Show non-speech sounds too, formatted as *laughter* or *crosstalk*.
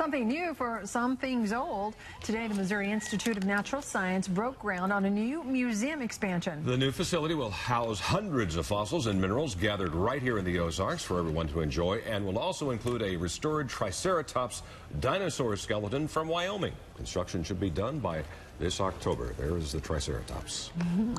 Something new for some things old. Today, the Missouri Institute of Natural Science broke ground on a new museum expansion. The new facility will house hundreds of fossils and minerals gathered right here in the Ozarks for everyone to enjoy and will also include a restored Triceratops dinosaur skeleton from Wyoming. Construction should be done by this October. There is the Triceratops. *laughs*